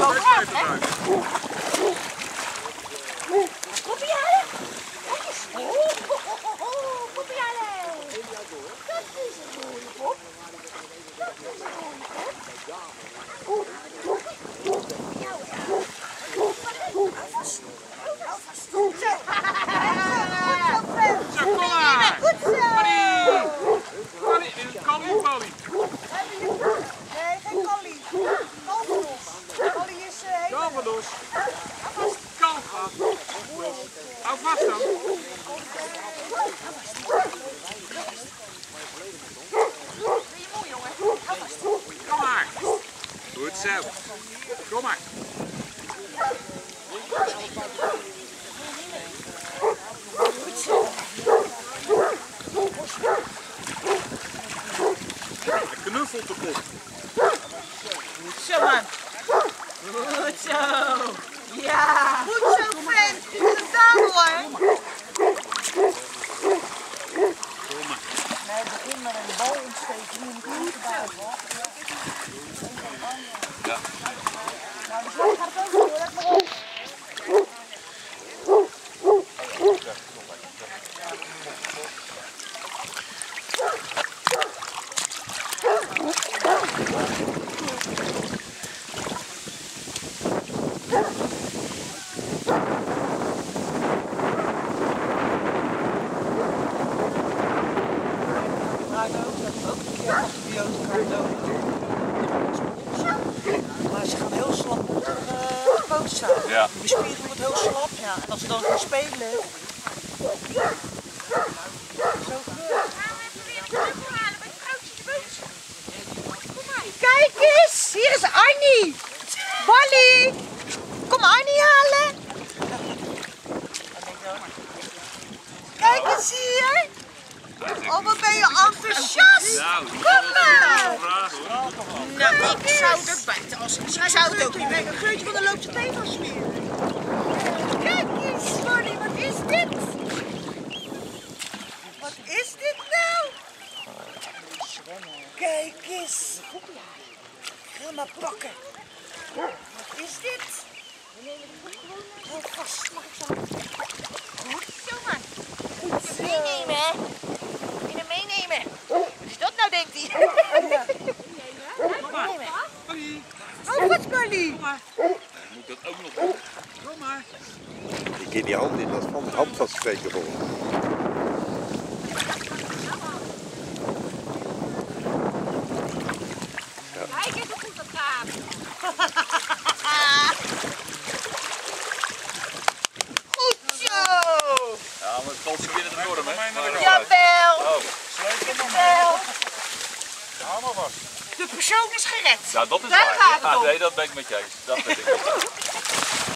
すごい。Heel... Calvados. Kalfvat. Hou vast dan. Jongen? Kom maar. Goed zo. Kom maar. Hij knuffelt de kop. Zo, man. Goed zo. Ja. Goed zo, Frank. Goed gedaan, hoor. Nee, begin met een bal ontsteken. Nu moet gedaan worden. Ja. Nou, de gaat ook Maar ze gaan heel slap op de uh, poot staan. Ja. De bespiering wordt heel slap. Ja. En als ze dan gaan spelen. Zo gebeurt. Kijk eens, hier is Annie. Wally, kom Annie halen. Kijk eens hier. Oh, wat ben je Kom maar. Nou, ik zou er buiten als ik zou het ook niet weten. Een geurtje van de teen van smeren. Kijk eens, Bonnie, wat is dit? Wat is dit nou? Kijk eens. Ga maar pakken. Wat is dit? Hou vast, mag ik zo? Goed zo, man. Goed zo. Meenemen, hè? Wil je hem meenemen? Wat is dat nou, denkt hij? Meenemen. Polly, Oh, wat, Maar. Moet ik dat ook nog doen? Kom maar. Ik keer die hand in, dat is van de hand vaststeken voor. Kijk eens hoe goed dat gaat. Goed zo. Ja, maar het valt zo binnen de norm, hè? Jawel. Oh, Jawel. hou maar vast. De persoon is gered. Ja, dat is Daar waar. gaat Ja, nee, dat ben ik met je eens. Dat ben ik met je eens.